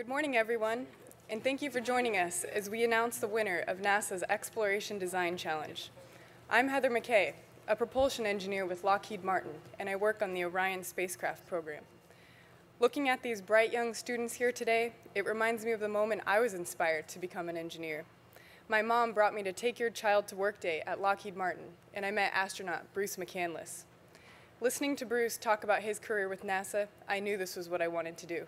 Good morning, everyone, and thank you for joining us as we announce the winner of NASA's Exploration Design Challenge. I'm Heather McKay, a propulsion engineer with Lockheed Martin, and I work on the Orion spacecraft program. Looking at these bright young students here today, it reminds me of the moment I was inspired to become an engineer. My mom brought me to Take Your Child to Work Day at Lockheed Martin, and I met astronaut Bruce McCandless. Listening to Bruce talk about his career with NASA, I knew this was what I wanted to do.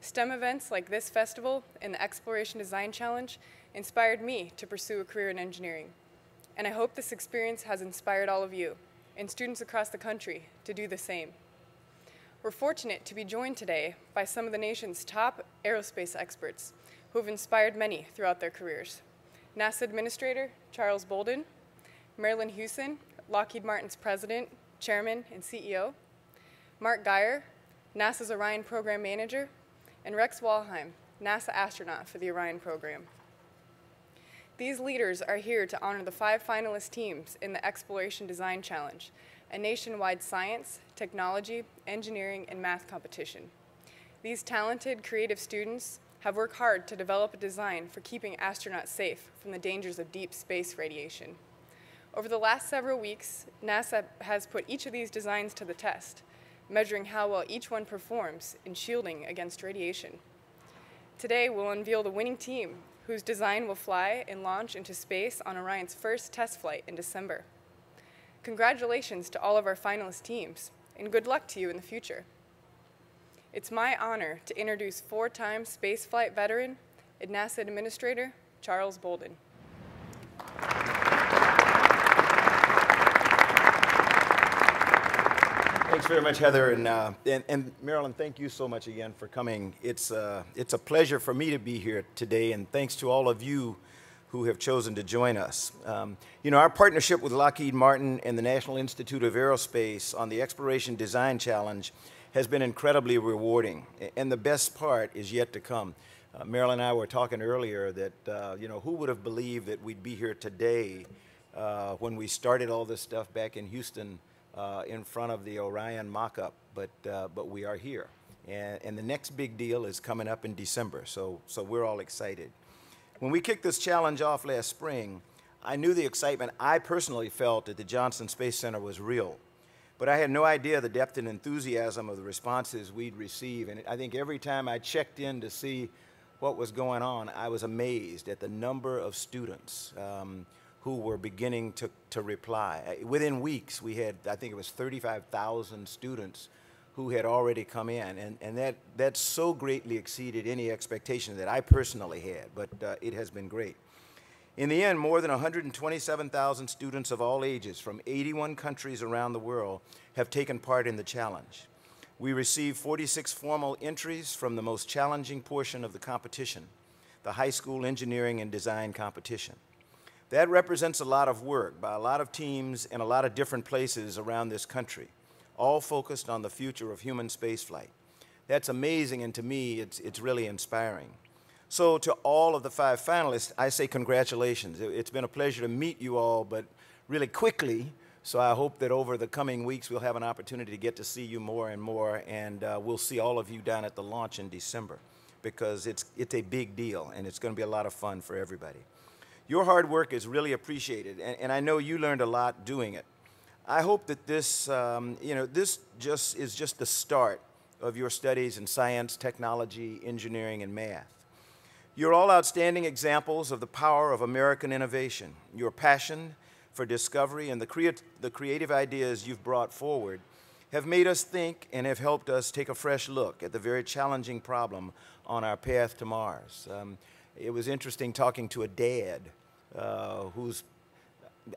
STEM events like this festival and the Exploration Design Challenge inspired me to pursue a career in engineering. And I hope this experience has inspired all of you and students across the country to do the same. We're fortunate to be joined today by some of the nation's top aerospace experts who have inspired many throughout their careers. NASA Administrator Charles Bolden, Marillyn Hewson, Lockheed Martin's President, Chairman, and CEO, Mark Geyer, NASA's Orion Program Manager, and Rex Walheim, NASA astronaut for the Orion program. These leaders are here to honor the five finalist teams in the Exploration Design Challenge, a nationwide science, technology, engineering, and math competition. These talented, creative students have worked hard to develop a design for keeping astronauts safe from the dangers of deep space radiation. Over the last several weeks, NASA has put each of these designs to the test, measuring how well each one performs in shielding against radiation. Today, we'll unveil the winning team, whose design will fly and launch into space on Orion's first test flight in December. Congratulations to all of our finalist teams, and good luck to you in the future. It's my honor to introduce four-time spaceflight veteran and NASA Administrator, Charles Bolden. Thanks very much, Heather, and, uh, and, and Marillyn. Thank you so much again for coming. It's uh, it's a pleasure for me to be here today, and thanks to all of you who have chosen to join us. Um, you know, our partnership with Lockheed Martin and the National Institute of Aerospace on the Exploration Design Challenge has been incredibly rewarding, and the best part is yet to come. Uh, Marillyn and I were talking earlier that uh, you know who would have believed that we'd be here today uh, when we started all this stuff back in Houston uh, in front of the Orion mock-up, but, uh, but we are here. And, and the next big deal is coming up in December, so, so we're all excited. When we kicked this challenge off last spring, I knew the excitement I personally felt at the Johnson Space Center was real. But I had no idea the depth and enthusiasm of the responses we'd receive. And I think every time I checked in to see what was going on, I was amazed at the number of students um, who were beginning to, to reply. Uh, within weeks, we had, I think it was 35,000 students who had already come in, and, and that, that so greatly exceeded any expectation that I personally had, but uh, it has been great. In the end, more than 127,000 students of all ages from 81 countries around the world have taken part in the challenge. We received 46 formal entries from the most challenging portion of the competition, the high school engineering and design competition. That represents a lot of work by a lot of teams in a lot of different places around this country, all focused on the future of human spaceflight. That's amazing, and to me, it's, it's really inspiring. So to all of the five finalists, I say congratulations. It's been a pleasure to meet you all, but really quickly, so I hope that over the coming weeks, we'll have an opportunity to get to see you more and more, and uh, we'll see all of you down at the launch in December, because it's, it's a big deal, and it's going to be a lot of fun for everybody. Your hard work is really appreciated, and, and I know you learned a lot doing it. I hope that this, um, you know, this just is just the start of your studies in science, technology, engineering, and math. You're all outstanding examples of the power of American innovation. Your passion for discovery and the, the creative ideas you've brought forward have made us think and have helped us take a fresh look at the very challenging problem on our path to Mars. Um, it was interesting talking to a dad uh, who's,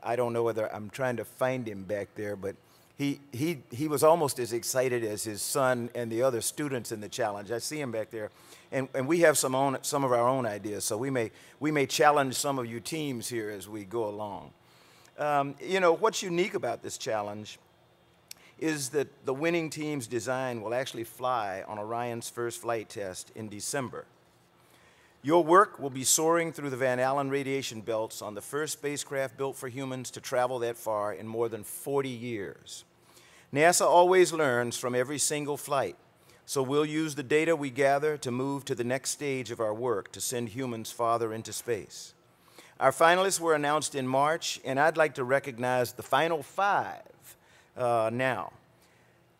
I don't know whether I'm trying to find him back there, but he, he, he was almost as excited as his son and the other students in the challenge. I see him back there. And, and we have some, own, some of our own ideas, so we may, we may challenge some of you teams here as we go along. Um, you know, what's unique about this challenge is that the winning team's design will actually fly on Orion's first flight test in December. Your work will be soaring through the Van Allen radiation belts on the first spacecraft built for humans to travel that far in more than 40 years. NASA always learns from every single flight. So we'll use the data we gather to move to the next stage of our work to send humans farther into space. Our finalists were announced in March, and I'd like to recognize the final five uh, now.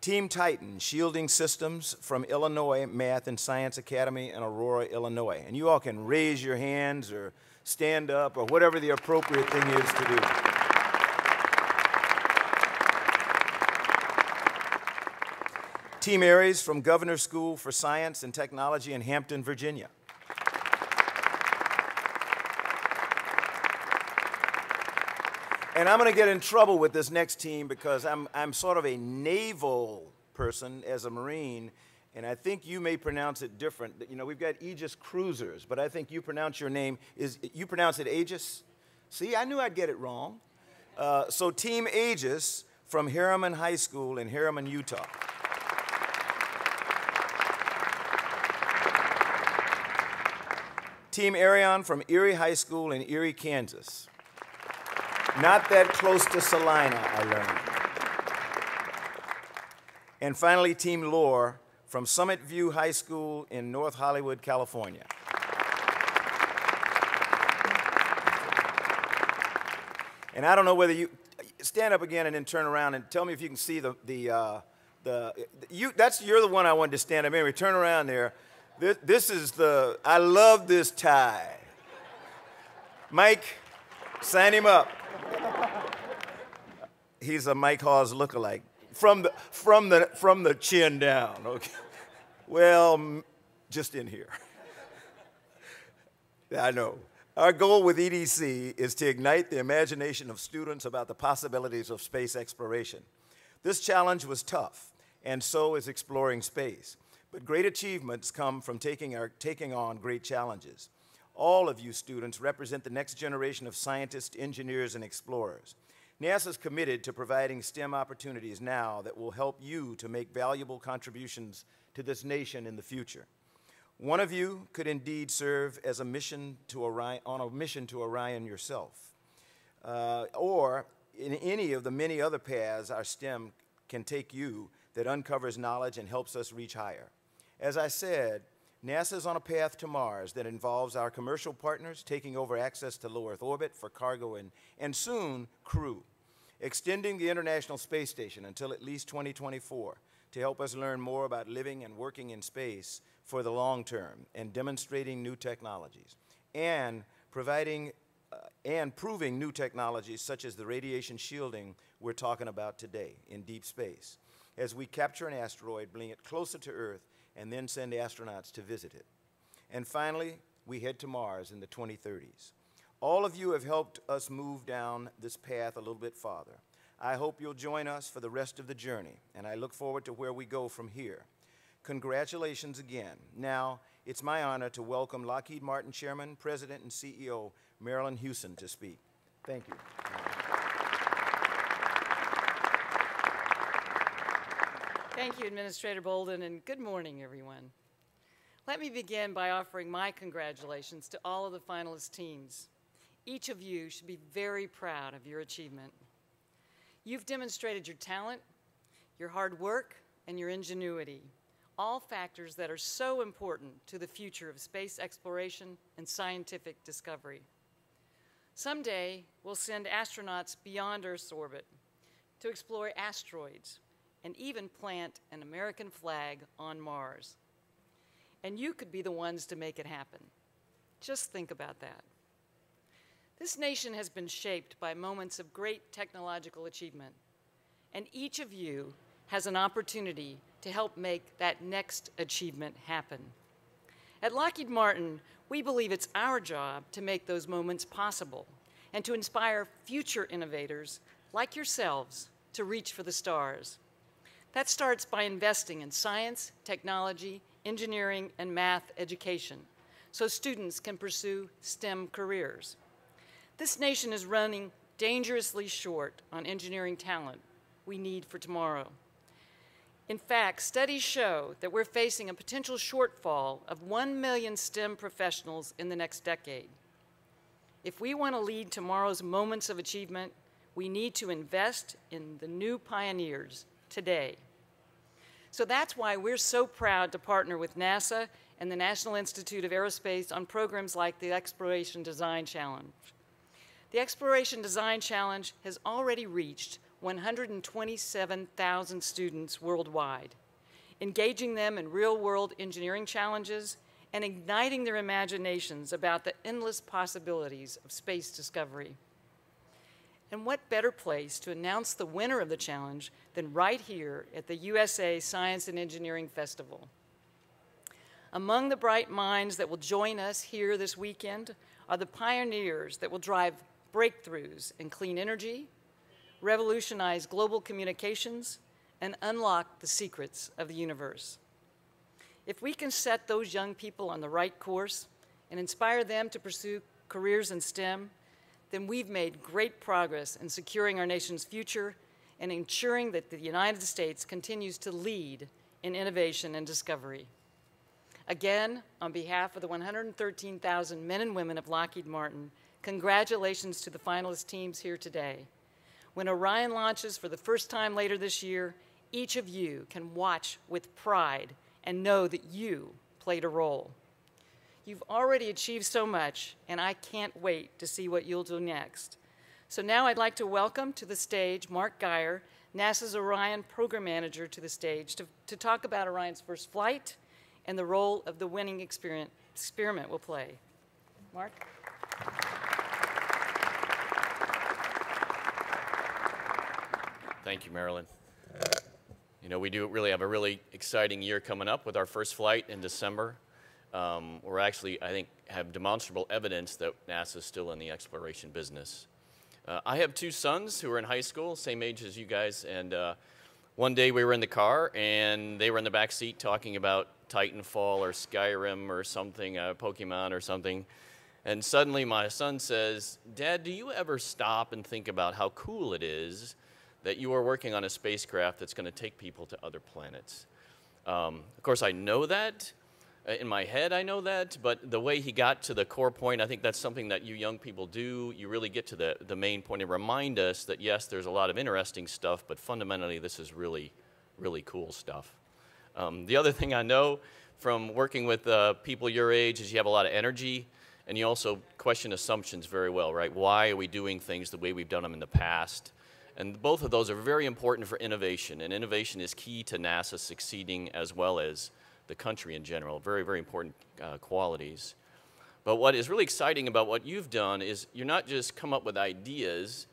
Team Titan, Shielding Systems from Illinois Math and Science Academy in Aurora, Illinois. And you all can raise your hands or stand up or whatever the appropriate thing is to do. Team ARES from Governor School for Science and Technology in Hampton, Virginia. And I'm going to get in trouble with this next team because I'm, I'm sort of a naval person as a Marine, and I think you may pronounce it different. You know, we've got Aegis cruisers, but I think you pronounce your name, is you pronounce it Aegis? See, I knew I'd get it wrong. Uh, so Team Aegis from Herriman High School in Herriman, Utah. Team Arion from Erie High School in Erie, Kansas. Not that close to Salina, I learned. And finally, Team Lore from Summit View High School in North Hollywood, California. And I don't know whether you stand up again and then turn around and tell me if you can see the the uh, the you. That's you're the one I wanted to stand up. Anyway, turn around there. This, this is the. I love this tie. Mike, sign him up he's a Mike Hawes lookalike from the, from the, from the chin down, okay? Well, just in here. I know. Our goal with EDC is to ignite the imagination of students about the possibilities of space exploration. This challenge was tough, and so is exploring space. But great achievements come from taking, our, taking on great challenges. All of you students represent the next generation of scientists, engineers, and explorers. NASA is committed to providing STEM opportunities now that will help you to make valuable contributions to this nation in the future. One of you could indeed serve as a mission to Orion, on a mission to Orion yourself, uh, or in any of the many other paths our STEM can take you that uncovers knowledge and helps us reach higher. As I said, NASA is on a path to Mars that involves our commercial partners taking over access to low Earth orbit for cargo and, and soon crew extending the International Space Station until at least 2024 to help us learn more about living and working in space for the long term and demonstrating new technologies and providing uh, and proving new technologies such as the radiation shielding we're talking about today in deep space. As we capture an asteroid, bring it closer to Earth, and then send astronauts to visit it. And finally, we head to Mars in the 2030s. All of you have helped us move down this path a little bit farther. I hope you'll join us for the rest of the journey, and I look forward to where we go from here. Congratulations again. Now, it's my honor to welcome Lockheed Martin Chairman, President, and CEO Marillyn Hewson to speak. Thank you. Thank you, Administrator Bolden, and good morning, everyone. Let me begin by offering my congratulations to all of the finalist teams. Each of you should be very proud of your achievement. You've demonstrated your talent, your hard work, and your ingenuity, all factors that are so important to the future of space exploration and scientific discovery. Someday, we'll send astronauts beyond Earth's orbit to explore asteroids and even plant an American flag on Mars. And you could be the ones to make it happen. Just think about that. This nation has been shaped by moments of great technological achievement, and each of you has an opportunity to help make that next achievement happen. At Lockheed Martin, we believe it's our job to make those moments possible and to inspire future innovators like yourselves to reach for the stars. That starts by investing in science, technology, engineering, and math education so students can pursue STEM careers. This nation is running dangerously short on engineering talent we need for tomorrow. In fact, studies show that we're facing a potential shortfall of 1 million STEM professionals in the next decade. If we want to lead tomorrow's moments of achievement, we need to invest in the new pioneers today. So that's why we're so proud to partner with NASA and the National Institute of Aerospace on programs like the Exploration Design Challenge. The Exploration Design Challenge has already reached 127,000 students worldwide, engaging them in real-world engineering challenges and igniting their imaginations about the endless possibilities of space discovery. And what better place to announce the winner of the challenge than right here at the USA Science and Engineering Festival. Among the bright minds that will join us here this weekend are the pioneers that will drive breakthroughs in clean energy, revolutionize global communications, and unlock the secrets of the universe. If we can set those young people on the right course and inspire them to pursue careers in STEM, then we've made great progress in securing our nation's future and ensuring that the United States continues to lead in innovation and discovery. Again, on behalf of the 113,000 men and women of Lockheed Martin, congratulations to the finalist teams here today. When Orion launches for the first time later this year, each of you can watch with pride and know that you played a role. You've already achieved so much, and I can't wait to see what you'll do next. So now I'd like to welcome to the stage Mark Geyer, NASA's Orion Program Manager, to the stage to, to talk about Orion's first flight and the role of the winning experiment will play. Mark? Thank you, Marillyn. You know, we do really have a really exciting year coming up with our first flight in December. Um, we're actually, I think, have demonstrable evidence that NASA is still in the exploration business. Uh, I have two sons who are in high school, same age as you guys, and uh, one day we were in the car and they were in the back seat talking about Titanfall or Skyrim or something, uh, Pokemon or something. And suddenly my son says, Dad, do you ever stop and think about how cool it is that you are working on a spacecraft that's going to take people to other planets. Um, of course, I know that. Uh, in my head, I know that, but the way he got to the core point, I think that's something that you young people do. You really get to the, the main point and remind us that, yes, there's a lot of interesting stuff, but fundamentally, this is really, really cool stuff. Um, the other thing I know from working with uh, people your age is you have a lot of energy, and you also question assumptions very well, right? Why are we doing things the way we've done them in the past? And both of those are very important for innovation, and innovation is key to NASA succeeding as well as the country in general. Very, very important uh, qualities. But what is really exciting about what you've done is you're not just come up with ideas,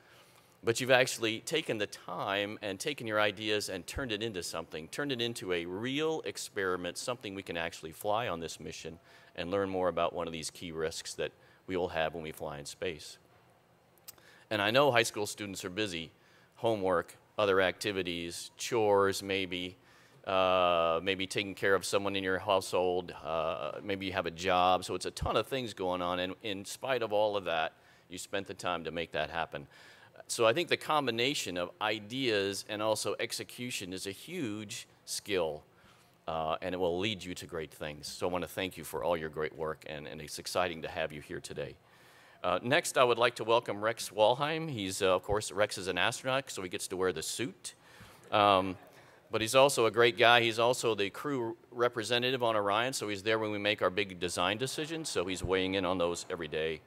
but you've actually taken the time and taken your ideas and turned it into something, turned it into a real experiment, something we can actually fly on this mission and learn more about one of these key risks that we will have when we fly in space. And I know high school students are busy homework, other activities, chores maybe, uh, maybe taking care of someone in your household, uh, maybe you have a job. So it's a ton of things going on. And in spite of all of that, you spent the time to make that happen. So I think the combination of ideas and also execution is a huge skill. Uh, and it will lead you to great things. So I want to thank you for all your great work, and, and it's exciting to have you here today. Uh, next, I would like to welcome Rex Walheim. He's, uh, of course, Rex is an astronaut, so he gets to wear the suit. Um, but he's also a great guy. He's also the crew representative on Orion, so he's there when we make our big design decisions, so he's weighing in on those every day.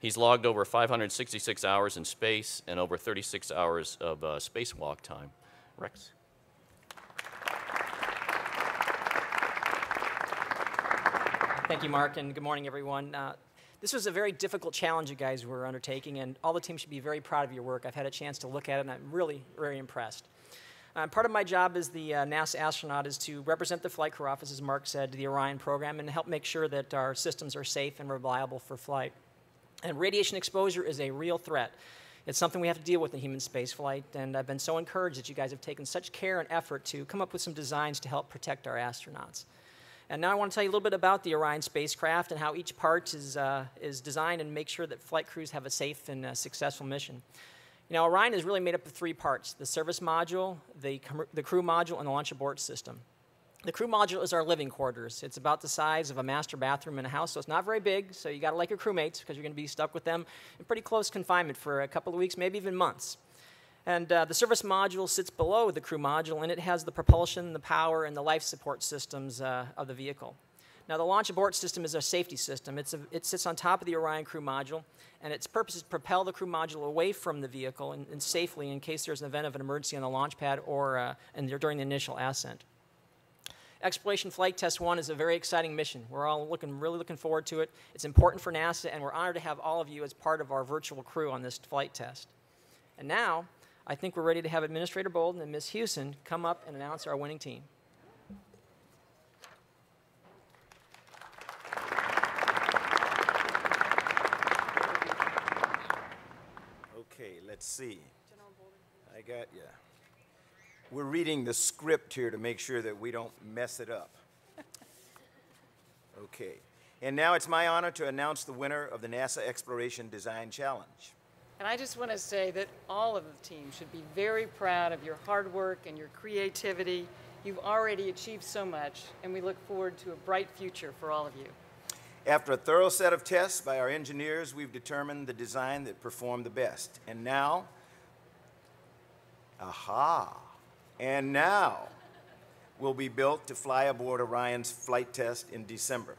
He's logged over 566 hours in space and over 36 hours of uh, spacewalk time. Rex? Thank you, Mark, and good morning, everyone. Uh, this was a very difficult challenge you guys were undertaking, and all the team should be very proud of your work. I've had a chance to look at it, and I'm really very impressed. Uh, part of my job as the uh, NASA astronaut is to represent the flight crew office, as Mark said, to the Orion program, and help make sure that our systems are safe and reliable for flight. And radiation exposure is a real threat. It's something we have to deal with in human spaceflight, and I've been so encouraged that you guys have taken such care and effort to come up with some designs to help protect our astronauts. And now I want to tell you a little bit about the Orion spacecraft and how each part is, uh, is designed and make sure that flight crews have a safe and uh, successful mission. Know, Orion is really made up of three parts, the service module, the, the crew module, and the launch abort system. The crew module is our living quarters. It's about the size of a master bathroom in a house, so it's not very big, so you gotta like your crewmates because you're gonna be stuck with them in pretty close confinement for a couple of weeks, maybe even months. And uh, the service module sits below the crew module, and it has the propulsion, the power, and the life support systems uh, of the vehicle. Now, the launch abort system is a safety system. A, it sits on top of the Orion crew module, and its purpose is to propel the crew module away from the vehicle and, and safely in case there's an event of an emergency on the launch pad or uh, and during the initial ascent. Exploration Flight Test 1 is a very exciting mission. We're all looking, really looking forward to it. It's important for NASA, and we're honored to have all of you as part of our virtual crew on this flight test. And now, I think we're ready to have Administrator Bolden and Ms. Hewson come up and announce our winning team. Okay, let's see. I got you. We're reading the script here to make sure that we don't mess it up. Okay. And now it's my honor to announce the winner of the NASA Exploration Design Challenge. And I just want to say that all of the team should be very proud of your hard work and your creativity. You've already achieved so much, and we look forward to a bright future for all of you. After a thorough set of tests by our engineers, we've determined the design that performed the best. And now, aha, and now will be built to fly aboard Orion's flight test in December.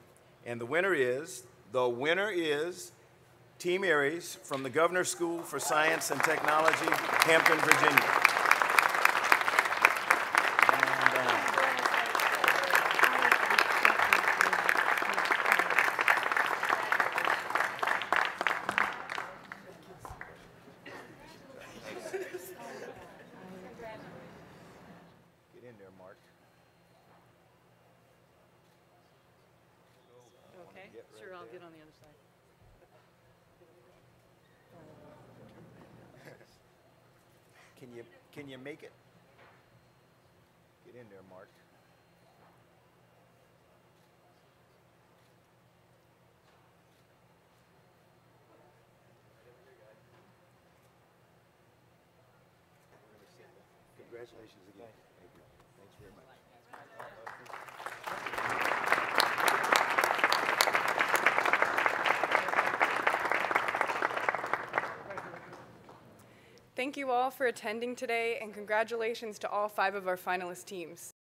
And the winner is, the winner is Team ARES from the Governor's School for Science and Technology, Hampton, Virginia. And, uh, Get in there, Mark. Okay? get right Sure, I'll there. get on the other side. Can you, can make it? Get in there, Mark. Congratulations again. Thank you. Thanks very much. Thank you all for attending today, and congratulations to all five of our finalist teams.